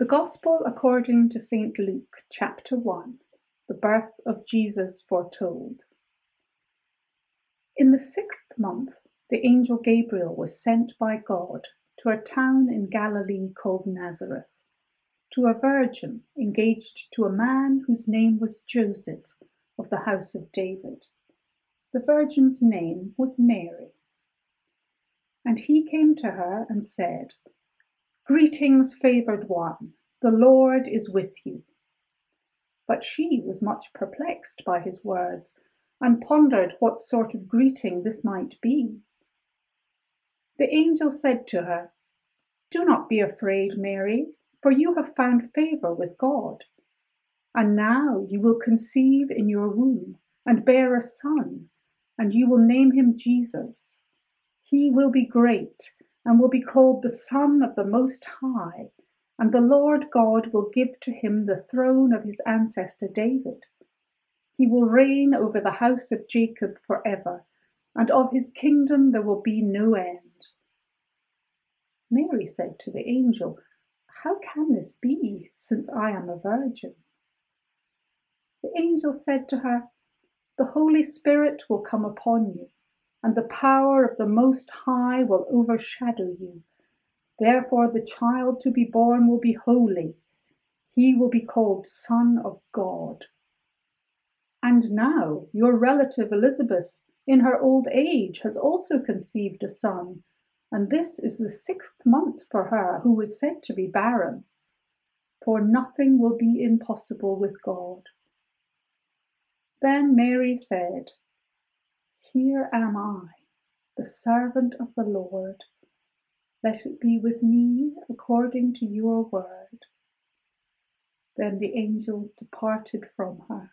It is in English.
The Gospel according to St. Luke, chapter 1 The birth of Jesus foretold. In the sixth month, the angel Gabriel was sent by God to a town in Galilee called Nazareth, to a virgin engaged to a man whose name was Joseph of the house of David. The virgin's name was Mary. And he came to her and said, Greetings, favored one, the Lord is with you. But she was much perplexed by his words and pondered what sort of greeting this might be. The angel said to her, Do not be afraid, Mary, for you have found favor with God. And now you will conceive in your womb and bear a son, and you will name him Jesus. He will be great and will be called the Son of the Most High, and the Lord God will give to him the throne of his ancestor David. He will reign over the house of Jacob forever, and of his kingdom there will be no end. Mary said to the angel, How can this be, since I am a virgin? The angel said to her, The Holy Spirit will come upon you and the power of the Most High will overshadow you. Therefore, the child to be born will be holy. He will be called Son of God. And now, your relative Elizabeth, in her old age, has also conceived a son, and this is the sixth month for her who was said to be barren. For nothing will be impossible with God. Then Mary said, here am I, the servant of the Lord. Let it be with me according to your word. Then the angel departed from her.